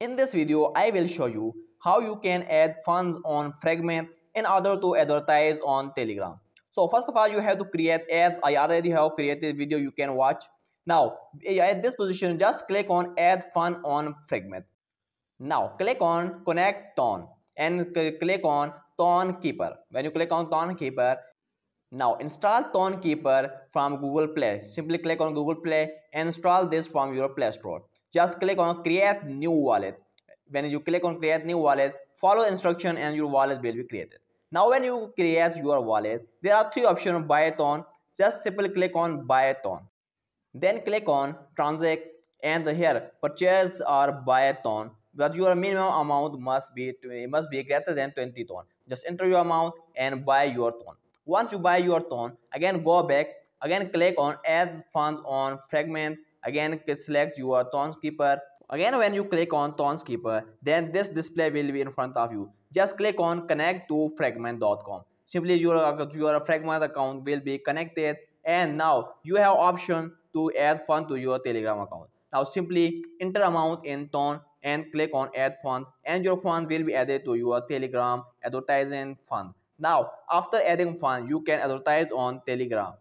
In this video, I will show you how you can add funds on Fragment in order to advertise on Telegram. So first of all, you have to create ads. I already have created video you can watch. Now, at this position, just click on add fund on Fragment. Now, click on connect Ton and click on Ton Keeper. When you click on Ton Keeper, now install Ton Keeper from Google Play. Simply click on Google Play and install this from your Play Store just click on create new wallet. When you click on create new wallet follow instruction and your wallet will be created. Now when you create your wallet there are three options buy it on. Just simply click on buy it on. Then click on transact and here purchase or buy it on. But your minimum amount must be must be greater than 20 ton. Just enter your amount and buy your ton. Once you buy your ton again go back again click on add funds on fragment again select your Ton Keeper. Again when you click on Ton Keeper then this display will be in front of you. Just click on connect to fragment.com simply your your fragment account will be connected. And now you have option to add fund to your telegram account. Now simply enter amount in ton and click on add funds and your fund will be added to your telegram advertising fund. Now after adding fund you can advertise on telegram